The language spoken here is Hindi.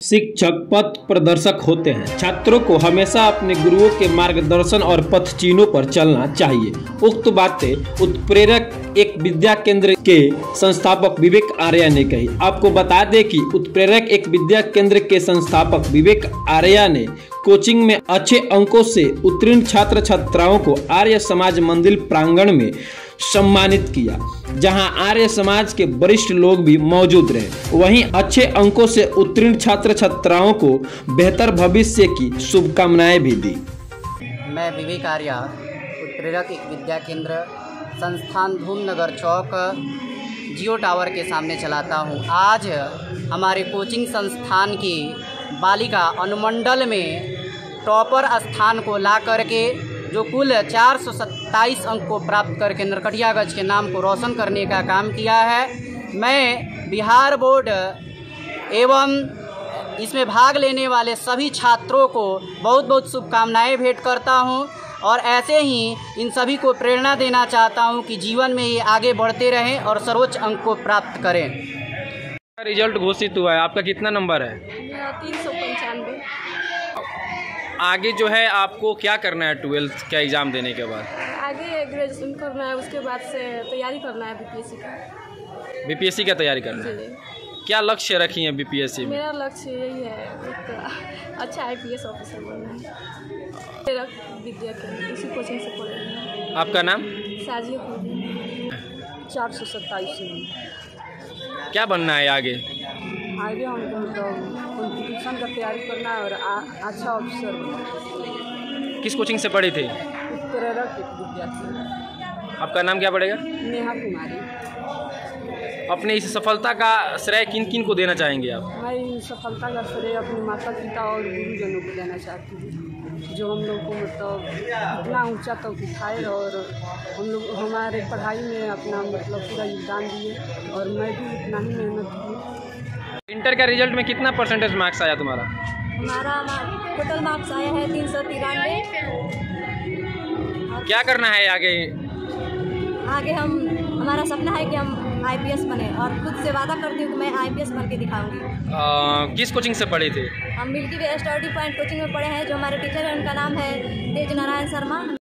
शिक्षक पथ प्रदर्शक होते हैं। छात्रों को हमेशा अपने गुरुओं के मार्गदर्शन और पथ चिन्हों पर चलना चाहिए। उक्त बातें उत्प्रेरक एक विद्या केंद्र के संस्थापक विवेक आर्या ने कही। आपको बता दें कि उत्प्रेरक एक विद्या केंद्र के संस्थापक विवेक आर्या ने कोचिंग में अच्छे अंकों से उत्तीर्ण छात्र छात्राओं को आर्य समाज मंदिर प्रांगण में सम्मानित किया, जहाँ आर्य समाज के वरिष्ठ लोग भी मौजूद रहे। वहीं अच्छे अंकों से उत्तीर्ण छात्र छात्राओं को बेहतर भविष्य की शुभकामनाएँ भी दी। मैं विवेक आर्या, उत्प्रेरक विद्या केंद्र, संस्थान धूमनगर चौक, जियो टावर के सामने चलाता हूँ। आज हमारे कोचिंग संस्थान की बालिका अनुमंडल में टॉपर स्थान को ला करके जो कुल चार सौ सत्ताईस अंक को प्राप्त करके नरकटियागंज के नाम को रोशन करने का काम किया है। मैं बिहार बोर्ड एवं इसमें भाग लेने वाले सभी छात्रों को बहुत बहुत शुभकामनाएँ भेंट करता हूँ और ऐसे ही इन सभी को प्रेरणा देना चाहता हूँ कि जीवन में ये आगे बढ़ते रहें और सर्वोच्च अंक को प्राप्त करें। रिज़ल्ट घोषित हुआ है। आपका कितना नंबर है? तीन सौ पंचानवे। आगे जो है आपको क्या करना है ट्वेल्थ का एग्ज़ाम देने के बाद? आगे ग्रेजुएशन करना है उसके बाद से तैयारी करना है बीपीएससी का। बीपीएससी का तैयारी करना है? क्या लक्ष्य रखी है बीपीएससी में? मेरा लक्ष्य यही है एक अच्छा आईपीएस ऑफिसर बनना है। मेरा विद्या के इसी कोचिंग से पढ़ आपका नाम? साजिया चार सौ सत्ताईस क्या बनना है आगे? आगे हमको कॉम्पिटिशन का तैयारी करना है और आ, अच्छा ऑफिसर किस कोचिंग से पढ़ी थी? विद्यार्थी। आपका नाम क्या पड़ेगा? नेहा कुमारी। अपने इस सफलता का श्रेय किन किन को देना चाहेंगे आप? मैं इन सफलता का श्रेय अपने माता पिता और गुरुजनों को देना चाहती हूँ जो हम लोग को मतलब इतना ऊँचा तक उठाए और हम लोग हमारे पढ़ाई में अपना मतलब पूरा योगदान दिए और मैं भी इतना ही मेहनत की इंटर का रिज़ल्ट में कितना परसेंटेज मार्क्स आया तुम्हारा? हमारा टोटल मार्क्स आया है तीन सौ तिरानवे। क्या करना है आगे? आगे हम हमारा सपना है कि हम आईपीएस बने और खुद से वादा करती हूँ कि मैं आईपीएस बन के दिखाऊँगी। किस कोचिंग से पढ़ी थी? हम Milky Way Study Point coaching में पढ़े हैं जो हमारे टीचर हैं उनका नाम है तेज नारायण शर्मा।